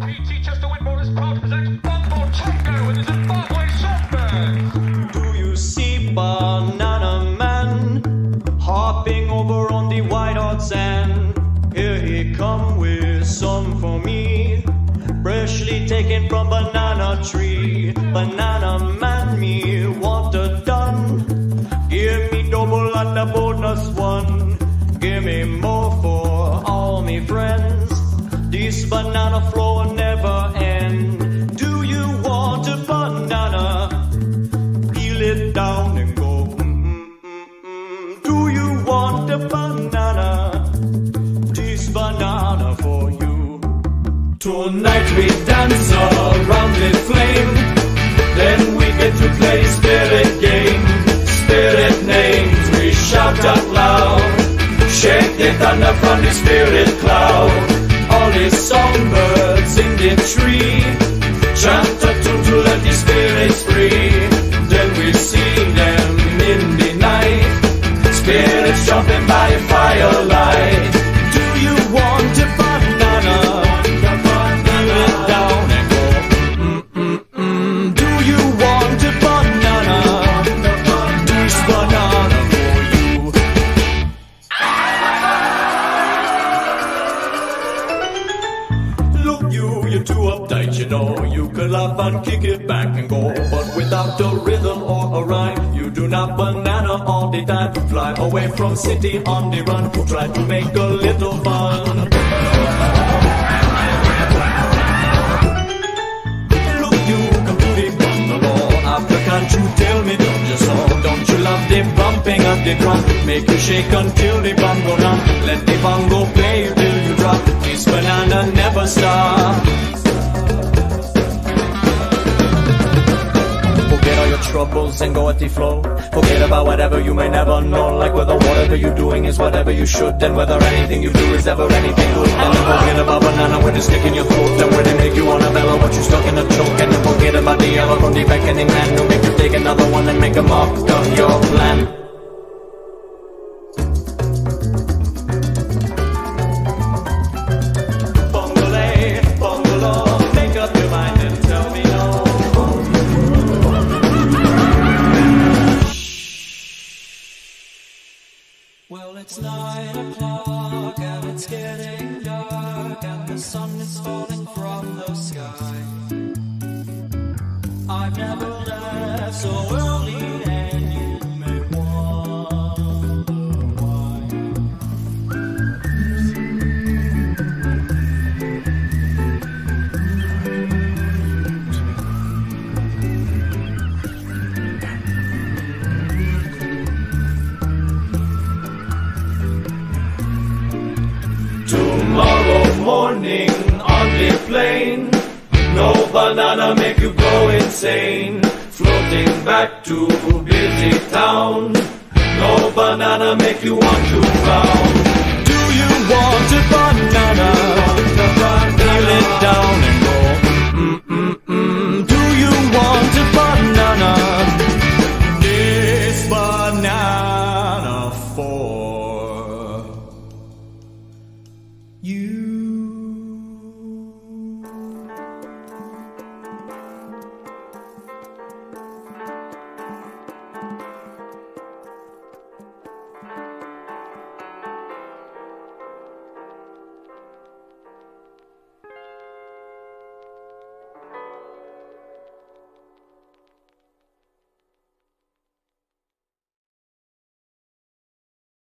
Um, AG Chester Whitmore is proud. Do you see Banana Man hopping over on the white hot sand? Here he come with some for me, freshly taken from banana tree. Banana Man, me want a banana flow never end. Do you want a banana? Peel it down and go. Mm-mm-mm. Do you want a banana? This banana for you. Tonight we dance around the flame. Then we get to play spirit game. Spirit names we shout out loud. Shake the thunder from the spirit cloud. The too you know. You could laugh and kick it back and go. But without a rhythm or a rhyme, you do not banana all the time. To Fly away from city on the run. Try to make a little fun. Look, you come to the bungalow. After can't you tell me, don't you so? Don't you love the bumping of the drum? Make you shake until the bongo run. Let the bongo play till you drop. This banana never stop. Troubles and go at the flow. Forget about whatever you may never know. Like whether whatever you're doing is whatever you should, and whether anything you do is ever anything good. And then forget about banana when it's stick in your throat, and when they make you wanna bellow, but you stuck in a choke. And then forget about the yellow from the beckoning man who make you take another one and make a mock of your it's nine o'clock and it's getting dark and the sun is falling from the sky. I've never left so early morning on the plane, no banana make you go insane. Floating back to busy town, no banana make you want to drown.